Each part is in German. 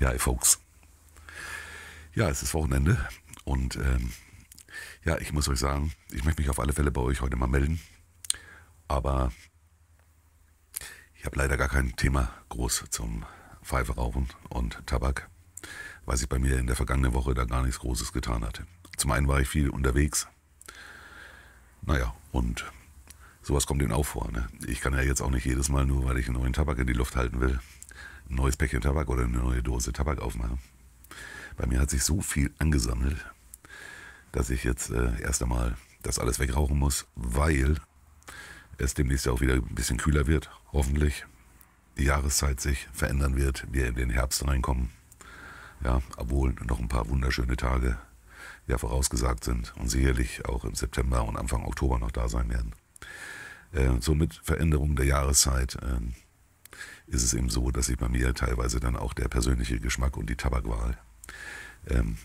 Ja, folks. Ja, es ist Wochenende und ähm, ja, ich muss euch sagen, ich möchte mich auf alle Fälle bei euch heute mal melden. Aber ich habe leider gar kein Thema groß zum Pfeife rauchen und Tabak, weil sich bei mir in der vergangenen Woche da gar nichts Großes getan hatte. Zum einen war ich viel unterwegs. Naja, und sowas kommt ihnen auch vor. Ne? Ich kann ja jetzt auch nicht jedes Mal nur, weil ich einen neuen Tabak in die Luft halten will, ein neues Päckchen Tabak oder eine neue Dose Tabak aufmachen. Bei mir hat sich so viel angesammelt, dass ich jetzt äh, erst einmal das alles wegrauchen muss, weil es demnächst auch wieder ein bisschen kühler wird, hoffentlich. Die Jahreszeit sich verändern wird, wir in den Herbst reinkommen. Ja, obwohl noch ein paar wunderschöne Tage ja vorausgesagt sind und sicherlich auch im September und Anfang Oktober noch da sein werden. Äh, so mit Veränderung der Jahreszeit äh, ist es eben so, dass sich bei mir teilweise dann auch der persönliche Geschmack und die Tabakwahl ähm,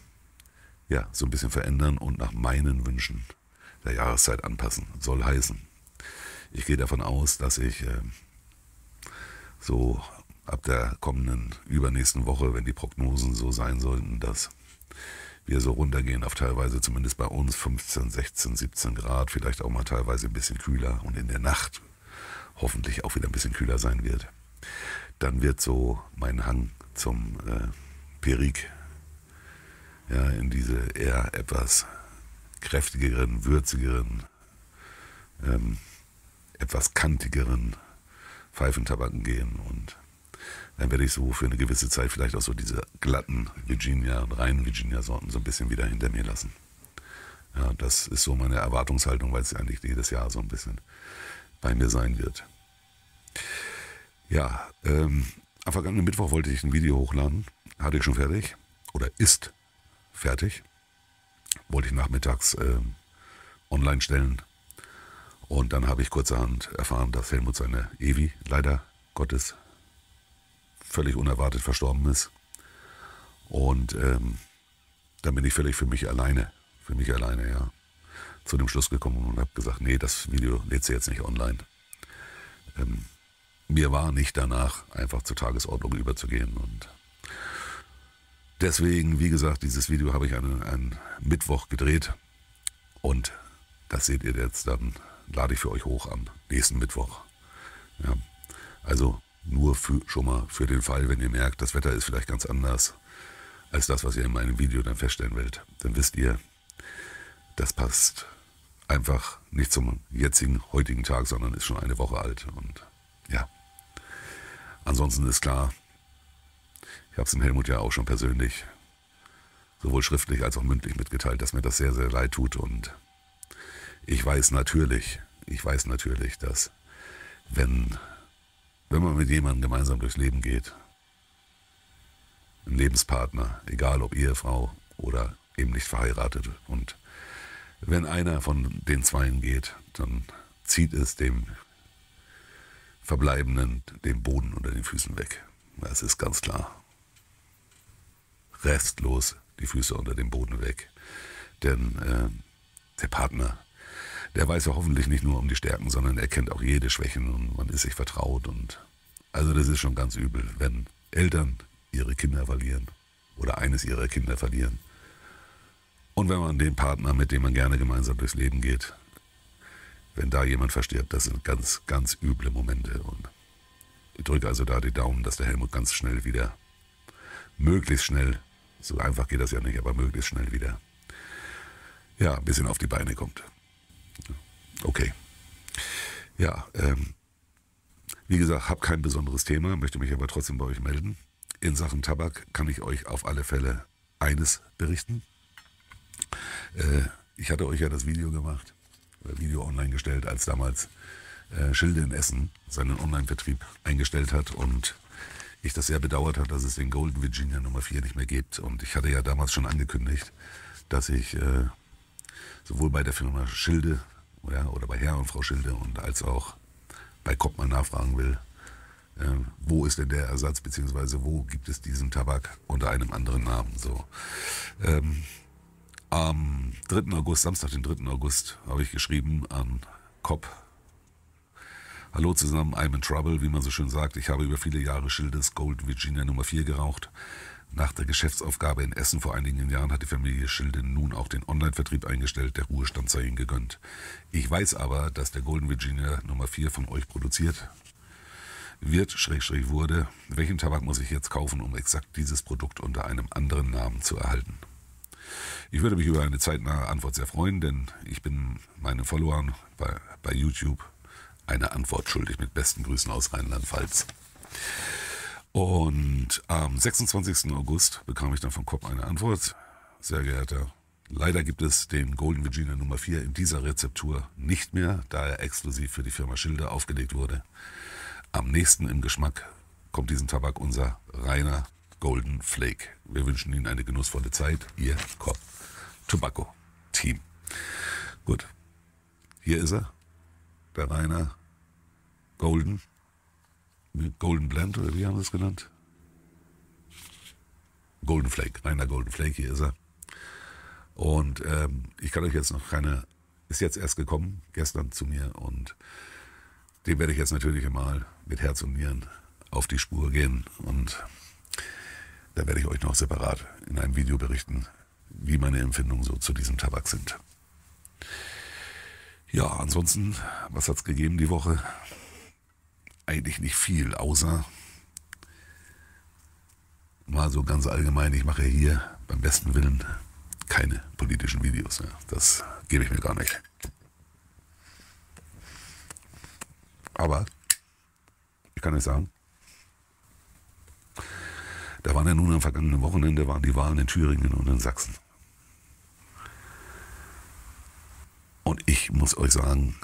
ja, so ein bisschen verändern und nach meinen Wünschen der Jahreszeit anpassen. Soll heißen, ich gehe davon aus, dass ich äh, so ab der kommenden, übernächsten Woche, wenn die Prognosen so sein sollten, dass wir so runtergehen auf teilweise zumindest bei uns 15, 16, 17 Grad, vielleicht auch mal teilweise ein bisschen kühler und in der Nacht hoffentlich auch wieder ein bisschen kühler sein wird. Dann wird so mein Hang zum äh, Perik ja, in diese eher etwas kräftigeren, würzigeren, ähm, etwas kantigeren Pfeifentabaken gehen und dann werde ich so für eine gewisse Zeit vielleicht auch so diese glatten Virginia und reinen Virginia-Sorten so ein bisschen wieder hinter mir lassen. Ja, das ist so meine Erwartungshaltung, weil es eigentlich jedes Jahr so ein bisschen bei mir sein wird. Ja, ähm, am vergangenen Mittwoch wollte ich ein Video hochladen. Hatte ich schon fertig. Oder ist fertig. Wollte ich nachmittags äh, online stellen. Und dann habe ich kurzerhand erfahren, dass Helmut seine Evi leider Gottes völlig unerwartet verstorben ist. Und ähm, dann bin ich völlig für mich alleine, für mich alleine, ja, zu dem Schluss gekommen und habe gesagt, nee, das Video lädt sie jetzt nicht online. Ähm, mir war nicht danach, einfach zur Tagesordnung überzugehen. Und deswegen, wie gesagt, dieses Video habe ich an einen Mittwoch gedreht. Und das seht ihr jetzt dann, lade ich für euch hoch am nächsten Mittwoch. Ja, also nur für, schon mal für den Fall, wenn ihr merkt, das Wetter ist vielleicht ganz anders als das, was ihr in meinem Video dann feststellen wollt. Dann wisst ihr, das passt einfach nicht zum jetzigen, heutigen Tag, sondern ist schon eine Woche alt. Und ja, ansonsten ist klar, ich habe es dem Helmut ja auch schon persönlich, sowohl schriftlich als auch mündlich mitgeteilt, dass mir das sehr, sehr leid tut. Und ich weiß natürlich, ich weiß natürlich, dass wenn wenn man mit jemandem gemeinsam durchs Leben geht, ein Lebenspartner, egal ob Ehefrau oder eben nicht verheiratet. Und wenn einer von den Zweien geht, dann zieht es dem Verbleibenden den Boden unter den Füßen weg. Das ist ganz klar. Restlos die Füße unter dem Boden weg. Denn äh, der Partner der weiß ja hoffentlich nicht nur um die Stärken, sondern er kennt auch jede Schwächen und man ist sich vertraut und also das ist schon ganz übel, wenn Eltern ihre Kinder verlieren oder eines ihrer Kinder verlieren. Und wenn man den Partner, mit dem man gerne gemeinsam durchs Leben geht, wenn da jemand verstirbt, das sind ganz, ganz üble Momente. Und ich drücke also da die Daumen, dass der Helmut ganz schnell wieder, möglichst schnell, so einfach geht das ja nicht, aber möglichst schnell wieder, ja, ein bisschen auf die Beine kommt. Okay. Ja, ähm, wie gesagt, habe kein besonderes Thema, möchte mich aber trotzdem bei euch melden. In Sachen Tabak kann ich euch auf alle Fälle eines berichten. Äh, ich hatte euch ja das Video gemacht, Video online gestellt, als damals äh, Schilde in Essen seinen Online-Vertrieb eingestellt hat und ich das sehr bedauert habe, dass es den Golden Virginia Nummer 4 nicht mehr gibt. Und ich hatte ja damals schon angekündigt, dass ich äh, sowohl bei der Firma Schilde ja, oder bei Herr und Frau Schilde und als auch bei Kopp mal nachfragen will, äh, wo ist denn der Ersatz, beziehungsweise wo gibt es diesen Tabak unter einem anderen Namen. So. Ähm, am 3. August, Samstag, den 3. August, habe ich geschrieben an Kopp. Hallo zusammen, I'm in trouble, wie man so schön sagt. Ich habe über viele Jahre Schildes Gold Virginia Nummer 4 geraucht Nach der Geschäftsaufgabe in Essen vor einigen Jahren hat die Familie Schilde nun auch den Online-Vertrieb eingestellt. Der Ruhestand sei ihnen gegönnt. Ich weiß aber, dass der Golden Virginia Nummer 4 von euch produziert wird, Schrägstrich wurde. Welchen Tabak muss ich jetzt kaufen, um exakt dieses Produkt unter einem anderen Namen zu erhalten? Ich würde mich über eine zeitnahe Antwort sehr freuen, denn ich bin meinen Followern bei, bei YouTube eine Antwort schuldig. Mit besten Grüßen aus Rheinland-Pfalz. Und am 26. August bekam ich dann vom Kopf eine Antwort. Sehr geehrter, leider gibt es den Golden Virginia Nummer 4 in dieser Rezeptur nicht mehr, da er exklusiv für die Firma Schilder aufgelegt wurde. Am nächsten im Geschmack kommt diesen Tabak unser reiner Golden Flake. Wir wünschen Ihnen eine genussvolle Zeit. Ihr Cop Tobacco Team. Gut, hier ist er, der reiner Golden Golden Blend oder wie haben sie es genannt? Golden Flake, reiner Golden Flake, hier ist er. Und ähm, ich kann euch jetzt noch keine, ist jetzt erst gekommen, gestern zu mir und dem werde ich jetzt natürlich mal mit Herz und Nieren auf die Spur gehen und da werde ich euch noch separat in einem Video berichten, wie meine Empfindungen so zu diesem Tabak sind. Ja, ansonsten, was hat es gegeben die Woche? eigentlich nicht viel, außer mal so ganz allgemein, ich mache hier beim besten Willen keine politischen Videos. Ja. Das gebe ich mir gar nicht. Aber ich kann euch sagen, da waren ja nun am vergangenen Wochenende waren die Wahlen in Thüringen und in Sachsen. Und ich muss euch sagen,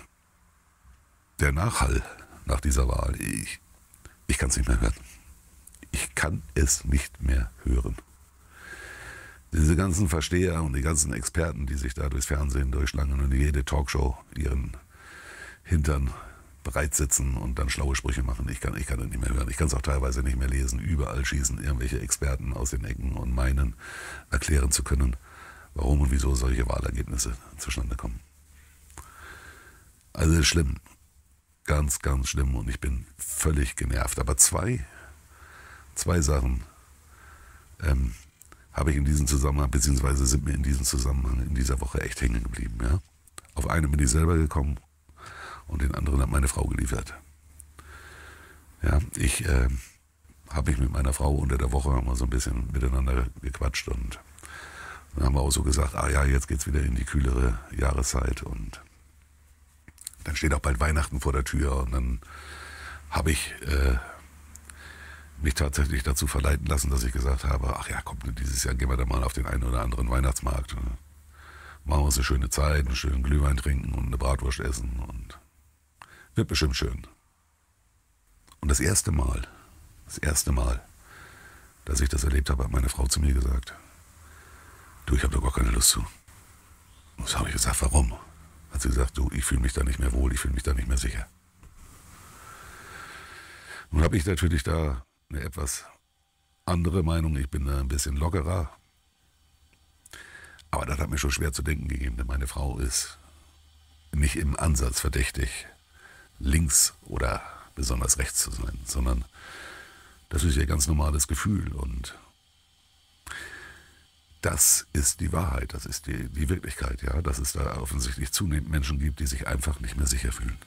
der Nachhall nach dieser Wahl. Ich, ich kann es nicht mehr hören. Ich kann es nicht mehr hören. Diese ganzen Versteher und die ganzen Experten, die sich da durchs Fernsehen durchschlangen und jede Talkshow ihren Hintern bereit sitzen und dann schlaue Sprüche machen. Ich kann, ich kann das nicht mehr hören. Ich kann es auch teilweise nicht mehr lesen. Überall schießen irgendwelche Experten aus den Ecken und meinen, erklären zu können, warum und wieso solche Wahlergebnisse zustande kommen. Also schlimm. Ganz, ganz schlimm und ich bin völlig genervt. Aber zwei, zwei Sachen ähm, habe ich in diesem Zusammenhang, beziehungsweise sind mir in diesem Zusammenhang in dieser Woche echt hängen geblieben. Ja? Auf eine bin ich selber gekommen und den anderen hat meine Frau geliefert. Ja, ich äh, habe mich mit meiner Frau unter der Woche mal so ein bisschen miteinander gequatscht und dann haben wir auch so gesagt, ah ja, jetzt geht es wieder in die kühlere Jahreszeit und dann steht auch bald Weihnachten vor der Tür und dann habe ich äh, mich tatsächlich dazu verleiten lassen, dass ich gesagt habe, ach ja, komm, dieses Jahr gehen wir da mal auf den einen oder anderen Weihnachtsmarkt. Machen wir uns eine schöne Zeit, einen schönen Glühwein trinken und eine Bratwurst essen und wird bestimmt schön. Und das erste Mal, das erste Mal, dass ich das erlebt habe, hat meine Frau zu mir gesagt, du, ich habe da gar keine Lust zu. Und das habe ich gesagt, warum? hat sie gesagt, du, ich fühle mich da nicht mehr wohl, ich fühle mich da nicht mehr sicher. Nun habe ich natürlich da eine etwas andere Meinung, ich bin da ein bisschen lockerer. Aber das hat mir schon schwer zu denken gegeben, denn meine Frau ist nicht im Ansatz verdächtig, links oder besonders rechts zu sein, sondern das ist ihr ganz normales Gefühl und das ist die Wahrheit, das ist die, die Wirklichkeit, ja, dass es da offensichtlich zunehmend Menschen gibt, die sich einfach nicht mehr sicher fühlen.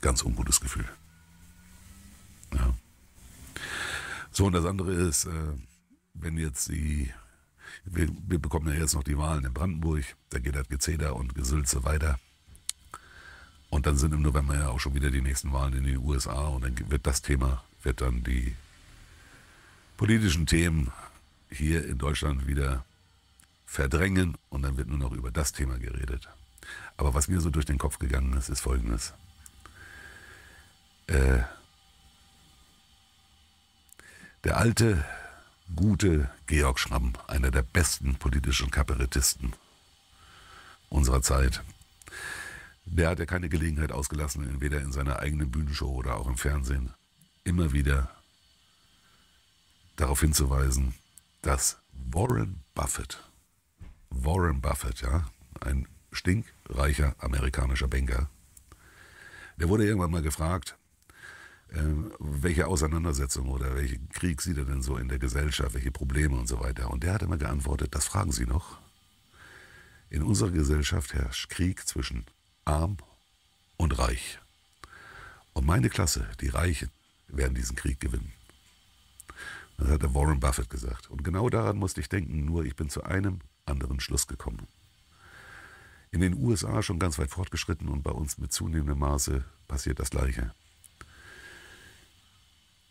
Ganz ungutes Gefühl. Ja. So, und das andere ist, äh, wenn jetzt die, wir, wir, bekommen ja jetzt noch die Wahlen in Brandenburg, da geht das Gezeder und Gesülze weiter. Und dann sind im November ja auch schon wieder die nächsten Wahlen in den USA und dann wird das Thema, wird dann die politischen Themen hier in Deutschland wieder verdrängen und dann wird nur noch über das Thema geredet. Aber was mir so durch den Kopf gegangen ist, ist folgendes. Äh, der alte, gute Georg Schramm, einer der besten politischen Kabarettisten unserer Zeit, der hat ja keine Gelegenheit ausgelassen, entweder in seiner eigenen Bühnenshow oder auch im Fernsehen, immer wieder darauf hinzuweisen, dass Warren Buffett, Warren Buffett, ja, ein stinkreicher amerikanischer Banker, der wurde irgendwann mal gefragt, äh, welche Auseinandersetzung oder welchen Krieg sieht er denn so in der Gesellschaft, welche Probleme und so weiter. Und der hat immer geantwortet, das fragen Sie noch. In unserer Gesellschaft herrscht Krieg zwischen arm und reich. Und meine Klasse, die Reichen, werden diesen Krieg gewinnen. Das hat der Warren Buffett gesagt. Und genau daran musste ich denken, nur ich bin zu einem anderen Schluss gekommen. In den USA schon ganz weit fortgeschritten und bei uns mit zunehmendem Maße passiert das Gleiche.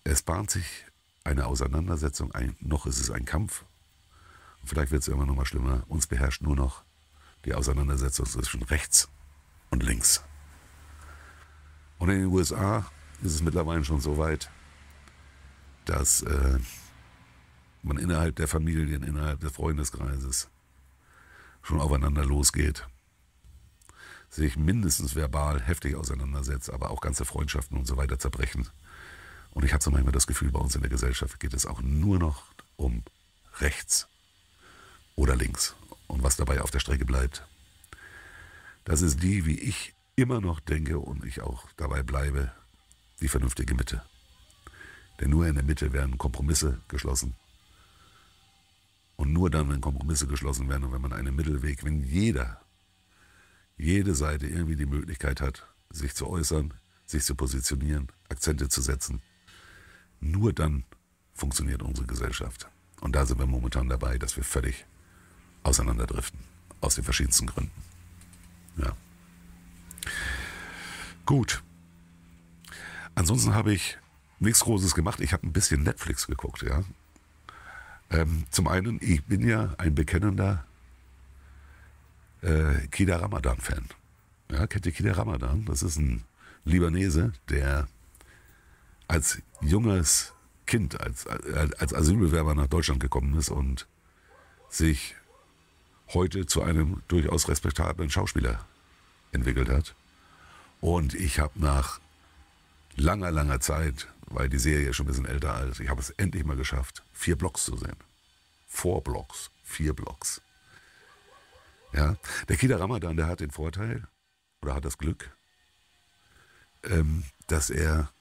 Es bahnt sich eine Auseinandersetzung ein, noch ist es ein Kampf. Vielleicht wird es immer noch mal schlimmer. Uns beherrscht nur noch die Auseinandersetzung zwischen rechts und links. Und in den USA ist es mittlerweile schon so weit, dass äh, man innerhalb der Familien, innerhalb des Freundeskreises schon aufeinander losgeht, sich mindestens verbal heftig auseinandersetzt, aber auch ganze Freundschaften und so weiter zerbrechen. Und ich habe so manchmal das Gefühl, bei uns in der Gesellschaft geht es auch nur noch um rechts oder links. Und was dabei auf der Strecke bleibt, das ist die, wie ich immer noch denke und ich auch dabei bleibe, die vernünftige Mitte. Denn nur in der Mitte werden Kompromisse geschlossen. Und nur dann, wenn Kompromisse geschlossen werden und wenn man einen Mittelweg, wenn jeder, jede Seite irgendwie die Möglichkeit hat, sich zu äußern, sich zu positionieren, Akzente zu setzen, nur dann funktioniert unsere Gesellschaft. Und da sind wir momentan dabei, dass wir völlig auseinanderdriften. Aus den verschiedensten Gründen. Ja. Gut. Ansonsten habe ich nichts Großes gemacht. Ich habe ein bisschen Netflix geguckt, ja. Ähm, zum einen, ich bin ja ein bekennender äh, Kida Ramadan-Fan. Ja, kennt ihr Kida Ramadan? Das ist ein Libanese, der als junges Kind, als, als Asylbewerber nach Deutschland gekommen ist und sich heute zu einem durchaus respektablen Schauspieler entwickelt hat. Und ich habe nach langer, langer Zeit, weil die Serie schon ein bisschen älter ist, ich habe es endlich mal geschafft, vier Blocks zu sehen. Four Blocks, vier Blocks. Ja, der Kida Ramadan, der hat den Vorteil oder hat das Glück, ähm, dass er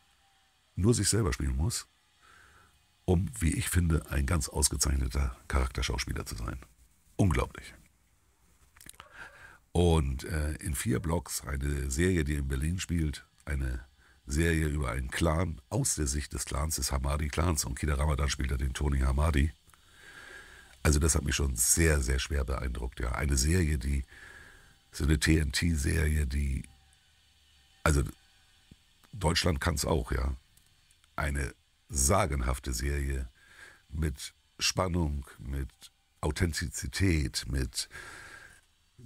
nur sich selber spielen muss, um, wie ich finde, ein ganz ausgezeichneter Charakterschauspieler zu sein. Unglaublich. Und äh, in vier Blocks eine Serie, die in Berlin spielt, eine Serie über einen Clan aus der Sicht des Clans, des Hamadi-Clans. Und Kida Ramadan spielt da den Tony Hamadi. Also das hat mich schon sehr, sehr schwer beeindruckt. Ja, eine Serie, die, so eine TNT-Serie, die, also Deutschland kann es auch, ja. Eine sagenhafte Serie mit Spannung, mit Authentizität, mit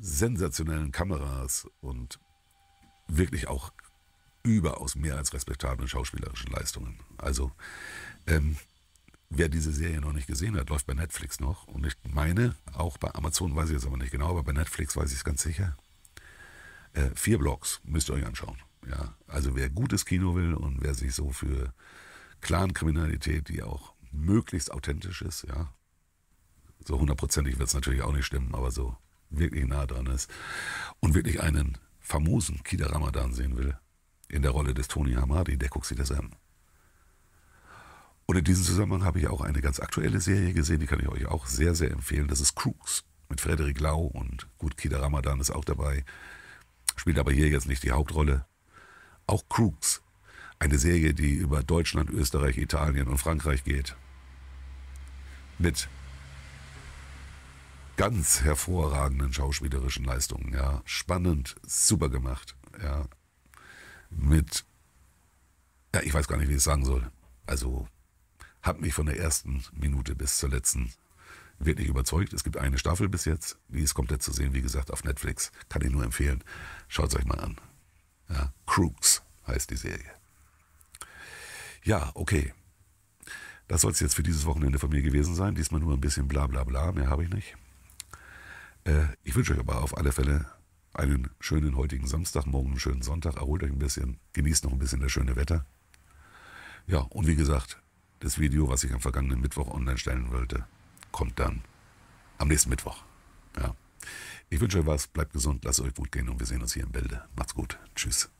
sensationellen Kameras und wirklich auch überaus mehr als respektablen schauspielerischen Leistungen. Also, ähm, wer diese Serie noch nicht gesehen hat, läuft bei Netflix noch. Und ich meine, auch bei Amazon weiß ich es aber nicht genau, aber bei Netflix weiß ich es ganz sicher. Äh, vier Blogs müsst ihr euch anschauen. Ja, also wer gutes Kino will und wer sich so für Clan-Kriminalität, die auch möglichst authentisch ist, ja, so hundertprozentig wird es natürlich auch nicht stimmen, aber so wirklich nah dran ist und wirklich einen famosen Kida Ramadan sehen will, in der Rolle des Tony Hamadi, der guckt sich das an. Und in diesem Zusammenhang habe ich auch eine ganz aktuelle Serie gesehen, die kann ich euch auch sehr, sehr empfehlen. Das ist Crooks mit Frederik Lau und gut, Kida Ramadan ist auch dabei, spielt aber hier jetzt nicht die Hauptrolle. Auch Crooks, eine Serie, die über Deutschland, Österreich, Italien und Frankreich geht. Mit ganz hervorragenden schauspielerischen Leistungen, ja. Spannend, super gemacht, ja. Mit, ja, ich weiß gar nicht, wie ich es sagen soll. Also, hat mich von der ersten Minute bis zur letzten wirklich überzeugt. Es gibt eine Staffel bis jetzt, die ist komplett zu sehen, wie gesagt, auf Netflix. Kann ich nur empfehlen. Schaut es euch mal an. Ja, Crooks heißt die Serie. Ja, okay. Das soll es jetzt für dieses Wochenende von mir gewesen sein. Diesmal nur ein bisschen bla bla bla, mehr habe ich nicht. Äh, ich wünsche euch aber auf alle Fälle einen schönen heutigen Samstag, morgen einen schönen Sonntag. Erholt euch ein bisschen, genießt noch ein bisschen das schöne Wetter. Ja, und wie gesagt, das Video, was ich am vergangenen Mittwoch online stellen wollte, kommt dann am nächsten Mittwoch. Ja. Ich wünsche euch was, bleibt gesund, lasst euch gut gehen und wir sehen uns hier im Bilde. Macht's gut. Tschüss.